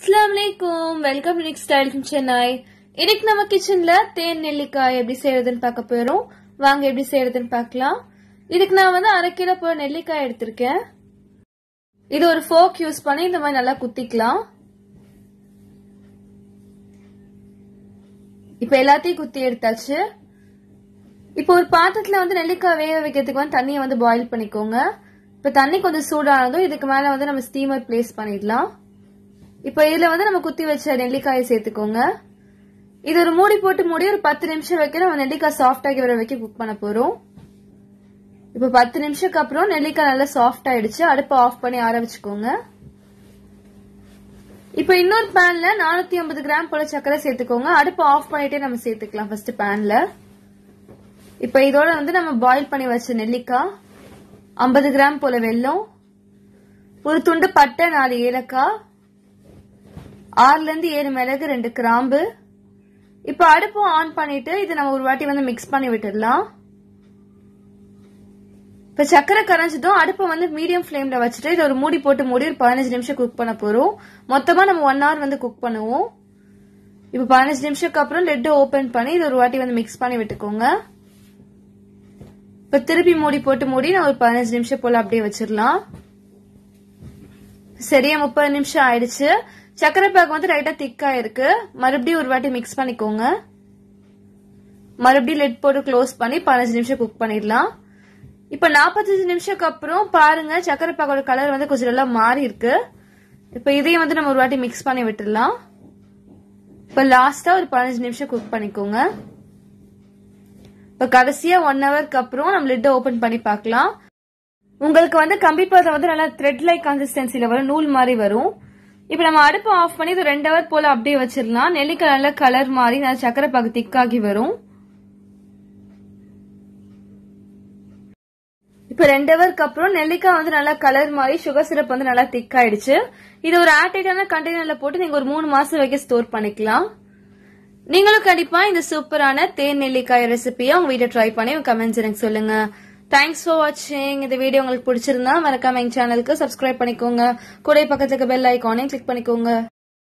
அஸ்லாம் வலைக்கும் welcome next style Chennai இன்னைக்கு நம்ம கிச்சன்ல தேன் நெல்லிக்காய் எப்படி செய்யறதுன்னு பார்க்க போறோம். வாங்க எப்படி செய்யறதுன்னு பார்க்கலாம். இதுக்கு நான் வந்து அரை கிலோ போல நெல்லிக்காய் எடுத்திருக்கேன். இது ஒரு ஃபோக் யூஸ் பண்ணி இந்த மாதிரி நல்லா குத்திக்கலாம். இப்ப எல்லாத்தையும் குத்தி எடுத்தாச்சு. இப்போ ஒரு பாத்திரத்துல வந்து நெல்லிக்காய் வேக வைக்கிறதுக்கு வந்து தண்ணியை வந்து பாயில் பண்ணிக்கோங்க. இப்ப தண்ணி கொஞ்சம் சூடானதும் இதுக்கு மேல வந்து நம்ம ஸ்டீமர் பிளேஸ் பண்ணிடலாம். இப்போ இதுல வந்து நம்ம குத்தி வச்ச நெல்லிக்காயை சேர்த்துக்கோங்க. இது ஒரு மூடி போட்டு மூடி ஒரு பத்து நிமிஷம் வைக்க நம்ம நெல்லிக்காய் சாஃப்ட் ஆகி வர வைக்க குக் பண்ண போறோம். இப்போ பத்து நிமிஷத்துக்கு அப்புறம் நெல்லிக்காய் நல்லா சாஃப்ட் ஆயிடுச்சு. அடுப்பை ஆஃப் பண்ணி ஆற வச்சுக்கோங்க இப்போ இன்னொரு பேன்ல நானூத்தி ஐம்பது கிராம் போல சர்க்கரை சேர்த்துக்கோங்க. அடுப்பை ஆஃப் பண்ணிட்டே நம்ம சேர்த்துக்கலாம் ஃபர்ஸ்ட் பேன்ல இப்போ இதோட வந்து நம்ம பாயில் பண்ணி வச்ச நெல்லிக்காய் ஐம்பது கிராம் போல வெல்லம் ஒரு துண்டு பட்டை நாலு ஏலக்காய் ஆறுல இருந்து ஏழு மிளகு ரெண்டு கிராம்பு. இப்ப அடுப்பு ஆன் பண்ணிட்டு இதை நம்ம ஒரு வாட்டி வந்து மிக்ஸ் பண்ணி விட்டுடலாம். இப்ப சக்கரை கரைஞ்சதும் அடுப்பை வந்து மீடியம் ஃபிளேம்ல வச்சுட்டு இதை ஒரு மூடி போட்டு மூடி ஒரு பதினஞ்சு நிமிஷம் குக் பண்ண போறோம். மொத்தமா நம்ம ஒன் ஹவர் வந்து குக் பண்ணுவோம். இப்ப பதினஞ்சு நிமிஷத்துக்கு அப்புறம் லெட் ஓபன் பண்ணி இது ஒரு வாட்டி வந்து மிக்ஸ் பண்ணி விட்டுக்கோங்க. இப்ப திருப்பி மூடி போட்டு மூடி நான் ஒரு பதினஞ்சு நிமிஷம் போல அப்படியே வச்சிடலாம். சரியா முப்பது நிமிஷம் ஆயிடுச்சு. சர்க்கரை பாக்கு வந்து லைட்டா திக்கா இருக்கு. மறுபடியும் ஒரு வாட்டி மிக்ஸ் பண்ணிக்கோங்க. மறுபடியும் லெட் போட்டு க்ளோஸ் பண்ணி பதினஞ்சு நிமிஷம் குக் பண்ணிடலாம். இப்ப நாற்பத்தஞ்சு நிமிஷத்துக்கு அப்புறம் பாருங்க சக்கரை பாக்கோட கலர் வந்து கொஞ்சம் நல்லா மாறி இருக்கு. இப்ப இதையும் வந்து நம்ம ஒரு வாட்டி மிக்ஸ் பண்ணி விட்டுடலாம். இப்ப லாஸ்டா ஒரு பதினஞ்சு நிமிஷம் குக் பண்ணிக்கோங்க. இப்ப கடைசியா ஒன் ஹவருக்கு அப்புறம் நம்ம லிட்டை ஓபன் பண்ணி பார்க்கலாம். உங்களுக்கு வந்து கம்பி பதம் வந்து நல்லா த்ரெட் லைக் கன்சிஸ்டன்சில வரும் நூல் மாதிரி வரும். இப்ப நம்ம அடுப்பு ஆஃப் பண்ணி இது ரெண்டு ஹவர் போல அப்படியே வச்சிடலாம். நெல்லிக்காய் நல்ல கலர் மாதிரி நல்லா சக்கரை பாக்கு திக்காகி வரும். இப்ப ரெண்டு ஹவருக்கு அப்புறம் நெல்லிக்காய் வந்து நல்லா கலர் மாதிரி சுகர் சிரப் வந்து நல்லா திக் ஆயிடுச்சு. இது ஒரு ஏர்டைட்டான கண்டெய்னர்ல போட்டு நீங்க ஒரு மூணு மாசம் வரைக்கும் ஸ்டோர் பண்ணிக்கலாம். நீங்களும் கண்டிப்பா இந்த சூப்பரான தேன் நெல்லிக்காய் ரெசிபியை உங்க வீட்டை ட்ரை பண்ணி கமெண்ட்ஸ் எனக்கு சொல்லுங்க. தேங்க்ஸ் ஃபார் வாட்சிங் இந்த வீடியோ உங்களுக்கு பிடிச்சிருந்தா மறக்காம எங்க சேனலுக்கு சப்ஸ்கிரைப் பண்ணிக்கோங்க. கூட பக்கத்துக்கு பெல் ஐக்கானையும் கிளிக் பண்ணிக்கோங்க.